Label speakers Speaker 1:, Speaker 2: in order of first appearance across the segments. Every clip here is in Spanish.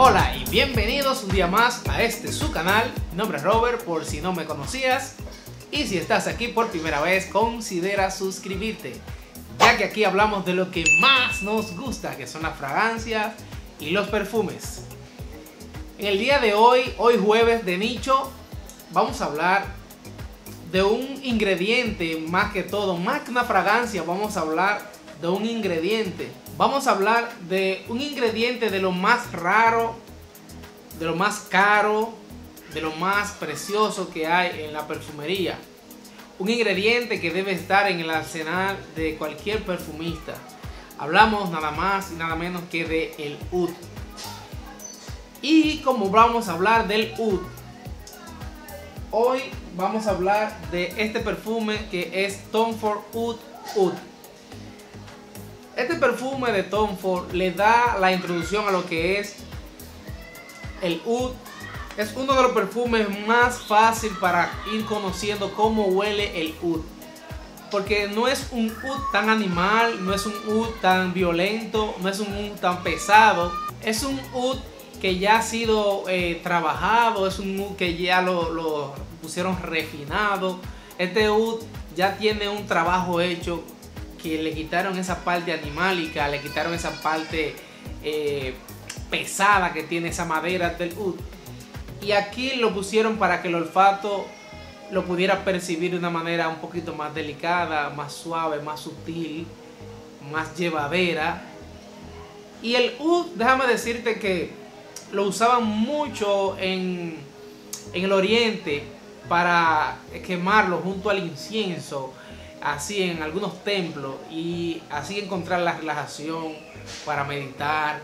Speaker 1: Hola y bienvenidos un día más a este su canal. Mi nombre es Robert por si no me conocías. Y si estás aquí por primera vez, considera suscribirte, ya que aquí hablamos de lo que más nos gusta, que son las fragancias y los perfumes. En el día de hoy, hoy jueves de nicho, vamos a hablar de un ingrediente más que todo, más que una fragancia, vamos a hablar de un ingrediente. Vamos a hablar de un ingrediente de lo más raro, de lo más caro, de lo más precioso que hay en la perfumería. Un ingrediente que debe estar en el arsenal de cualquier perfumista. Hablamos nada más y nada menos que de el oud. Y como vamos a hablar del oud, hoy vamos a hablar de este perfume que es Tom Ford Oud Oud. Este perfume de Tom Ford le da la introducción a lo que es el oud. Es uno de los perfumes más fácil para ir conociendo cómo huele el oud. Porque no es un oud tan animal, no es un oud tan violento, no es un oud tan pesado. Es un oud que ya ha sido eh, trabajado, es un oud que ya lo, lo pusieron refinado. Este oud ya tiene un trabajo hecho que le quitaron esa parte animálica, le quitaron esa parte eh, pesada que tiene esa madera del oud. Y aquí lo pusieron para que el olfato lo pudiera percibir de una manera un poquito más delicada, más suave, más sutil, más llevadera. Y el oud, déjame decirte que lo usaban mucho en, en el oriente para quemarlo junto al incienso así en algunos templos y así encontrar la relajación para meditar,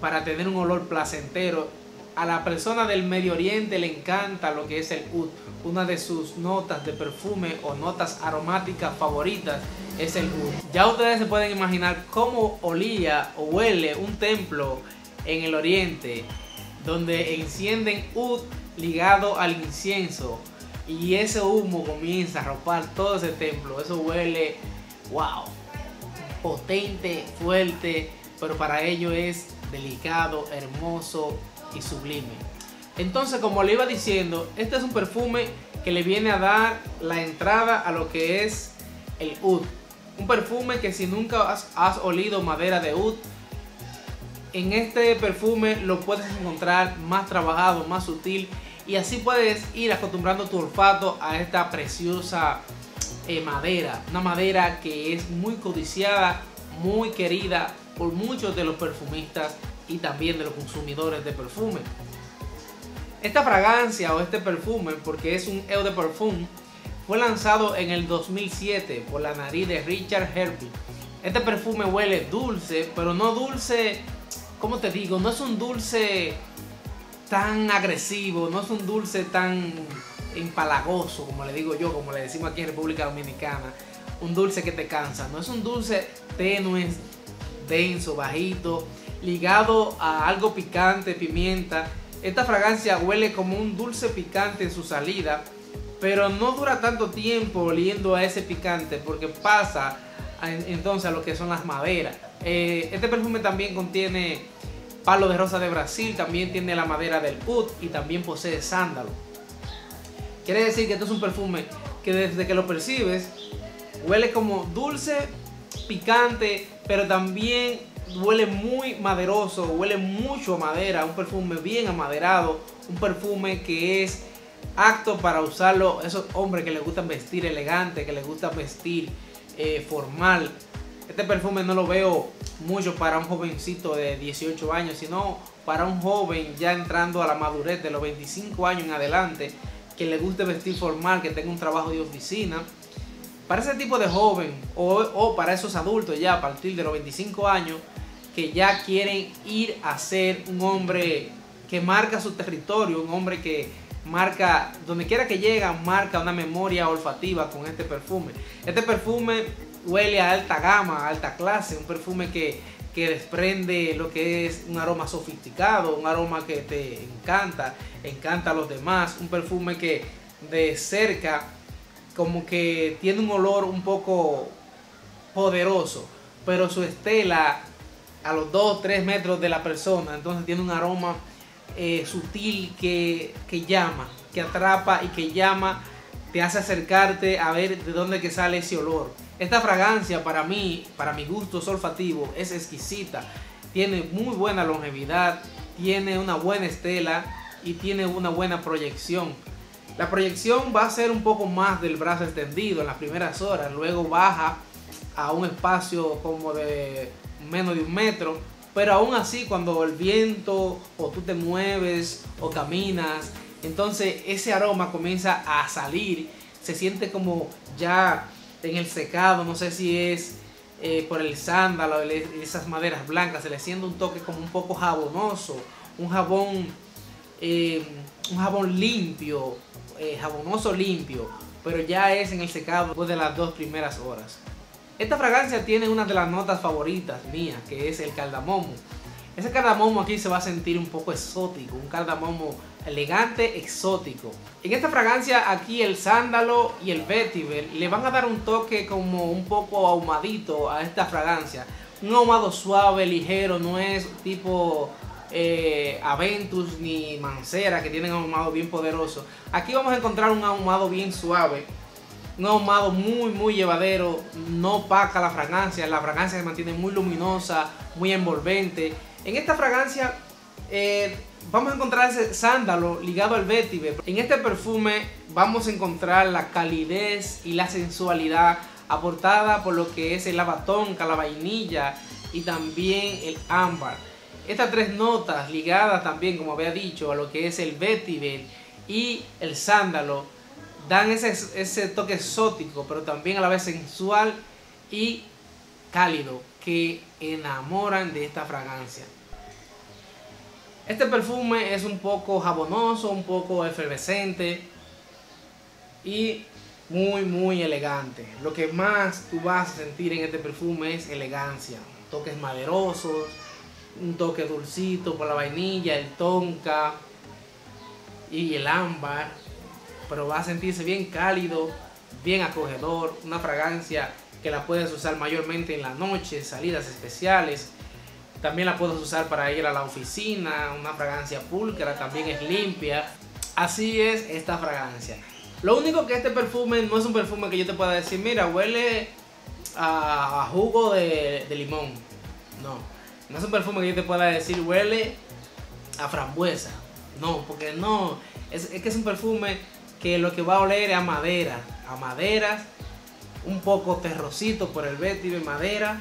Speaker 1: para tener un olor placentero. A la persona del Medio Oriente le encanta lo que es el oud. Una de sus notas de perfume o notas aromáticas favoritas es el oud. Ya ustedes se pueden imaginar cómo olía o huele un templo en el Oriente donde encienden oud ligado al incienso y ese humo comienza a ropar todo ese templo. Eso huele, wow, potente, fuerte, pero para ello es delicado, hermoso y sublime. Entonces, como le iba diciendo, este es un perfume que le viene a dar la entrada a lo que es el oud. Un perfume que si nunca has, has olido madera de oud, en este perfume lo puedes encontrar más trabajado, más sutil y así puedes ir acostumbrando tu olfato a esta preciosa eh, madera. Una madera que es muy codiciada, muy querida por muchos de los perfumistas y también de los consumidores de perfume. Esta fragancia o este perfume, porque es un eau de perfume, fue lanzado en el 2007 por la nariz de Richard Herbie. Este perfume huele dulce, pero no dulce, ¿cómo te digo? No es un dulce tan agresivo, no es un dulce tan empalagoso, como le digo yo, como le decimos aquí en República Dominicana. Un dulce que te cansa, no es un dulce tenue, denso, bajito, ligado a algo picante, pimienta. Esta fragancia huele como un dulce picante en su salida, pero no dura tanto tiempo oliendo a ese picante porque pasa entonces a lo que son las maderas. Eh, este perfume también contiene Palo de rosa de Brasil también tiene la madera del oud y también posee sándalo. Quiere decir que esto es un perfume que desde que lo percibes huele como dulce, picante, pero también huele muy maderoso, huele mucho a madera, un perfume bien amaderado, un perfume que es apto para usarlo esos hombres que les gustan vestir elegante, que les gusta vestir eh, formal. Este perfume no lo veo mucho para un jovencito de 18 años, sino para un joven ya entrando a la madurez de los 25 años en adelante, que le guste vestir formal, que tenga un trabajo de oficina. Para ese tipo de joven o, para esos adultos ya a partir de los 25 años que ya quieren ir a ser un hombre que marca su territorio, un hombre que marca, donde quiera que llega, marca una memoria olfativa con este perfume. Este perfume huele a alta gama, alta clase, un perfume que, desprende lo que es un aroma sofisticado, un aroma que te encanta, encanta a los demás, un perfume que de cerca como que tiene un olor un poco poderoso, pero su estela a los 2 3 metros de la persona. Entonces tiene un aroma eh, sutil que, que llama, que atrapa y que llama, te hace acercarte a ver de dónde que sale ese olor. Esta fragancia para mí, para mi gusto olfativo, es exquisita. Tiene muy buena longevidad, tiene una buena estela y tiene una buena proyección. La proyección va a ser un poco más del brazo extendido en las primeras horas, luego baja a un espacio como de menos de un metro, pero aún así cuando el viento o tú te mueves o caminas, entonces ese aroma comienza a salir, se siente como ya en el secado, no sé si es eh, por el sándalo, esas maderas blancas, se le siente un toque como un poco jabonoso, un jabón, eh, un jabón limpio, eh, jabonoso limpio, pero ya es en el secado después de las dos primeras horas. Esta fragancia tiene una de las notas favoritas mías, que es el cardamomo. Ese cardamomo aquí se va a sentir un poco exótico, un cardamomo elegante, exótico. En esta fragancia aquí el sándalo y el vetiver le van a dar un toque como un poco ahumadito a esta fragancia. Un ahumado suave, ligero, no es tipo eh, Aventus ni Mancera que tienen ahumado bien poderoso. Aquí vamos a encontrar un ahumado bien suave un ahumado muy muy llevadero, no opaca la fragancia, la fragancia se mantiene muy luminosa, muy envolvente. En esta fragancia eh, vamos a encontrar ese sándalo ligado al vetiver. En este perfume vamos a encontrar la calidez y la sensualidad aportada por lo que es el con la vainilla y también el ámbar. Estas tres notas ligadas también, como había dicho, a lo que es el vetiver y el sándalo dan ese, ese toque exótico, pero también a la vez sensual y cálido que enamoran de esta fragancia. Este perfume es un poco jabonoso, un poco efervescente y muy muy elegante. Lo que más tú vas a sentir en este perfume es elegancia, toques maderosos, un toque dulcito por la vainilla, el tonka y el ámbar pero va a sentirse bien cálido, bien acogedor, una fragancia que la puedes usar mayormente en la noche, salidas especiales. También la puedes usar para ir a la oficina, una fragancia pulcra, también es limpia. Así es esta fragancia. Lo único que este perfume no es un perfume que yo te pueda decir, mira, huele a, jugo de, limón. No, no es un perfume que yo te pueda decir, huele a frambuesa. No, porque no, es, es que es un perfume que lo que va a oler es a madera, a maderas, un poco terrocito por el vértice, madera,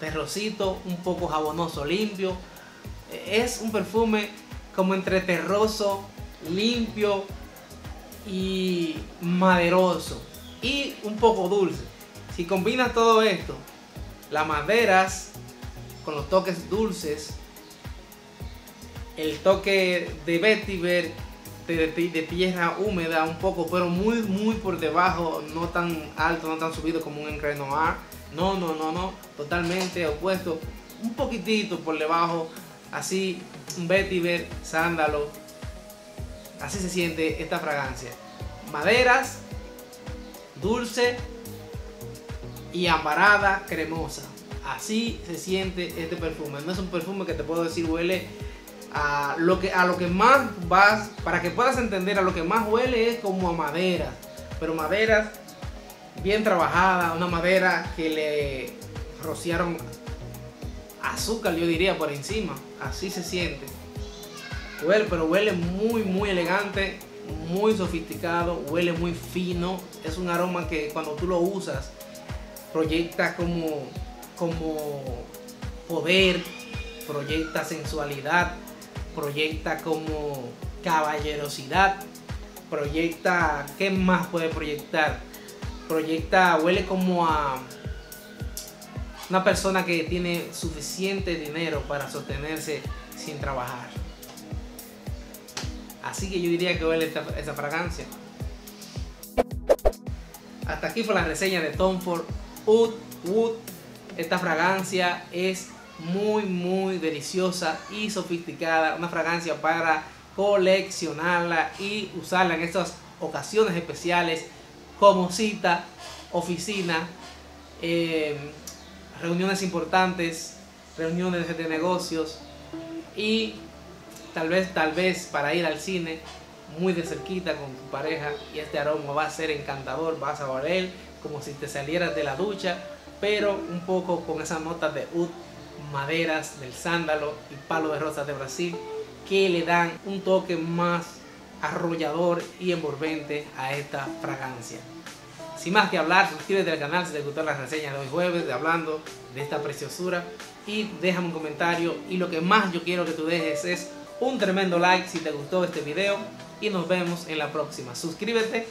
Speaker 1: terrocito, un poco jabonoso, limpio. Es un perfume como entre terroso, limpio y maderoso y un poco dulce. Si combinas todo esto, las maderas con los toques dulces, el toque de vetiver de, tierra húmeda un poco, pero muy, muy por debajo, no tan alto, no tan subido como un Encrenoir. No, no, no, no, totalmente opuesto, un poquitito por debajo, así, un vetiver, sándalo. Así se siente esta fragancia. Maderas, dulce y ambarada, cremosa. Así se siente este perfume. No es un perfume que te puedo decir huele a lo que a lo que más vas para que puedas entender a lo que más huele es como a madera pero maderas bien trabajadas una madera que le rociaron azúcar yo diría por encima. Así se siente. Huele pero huele muy muy elegante muy sofisticado huele muy fino. Es un aroma que cuando tú lo usas proyecta como como poder proyecta sensualidad proyecta como caballerosidad, proyecta, ¿qué más puede proyectar? Proyecta, huele como a una persona que tiene suficiente dinero para sostenerse sin trabajar. Así que yo diría que huele esta, esa fragancia. Hasta aquí fue la reseña de Tom Ford Wood Wood. Esta fragancia es muy muy deliciosa y sofisticada una fragancia para coleccionarla y usarla en estas ocasiones especiales como cita oficina eh, reuniones importantes reuniones de negocios y tal vez, tal vez para ir al cine muy de cerquita con tu pareja y este aroma va a ser encantador, vas a oler como si te salieras de la ducha, pero un poco con esas notas de oud, maderas del sándalo y palo de rosas de Brasil que le dan un toque más arrollador y envolvente a esta fragancia. Sin más que hablar, suscríbete al canal si te gustó la reseña de hoy jueves, de hablando de esta preciosura y déjame un comentario y lo que más yo quiero que tú dejes es un tremendo like si te gustó este video y nos vemos en la próxima. Suscríbete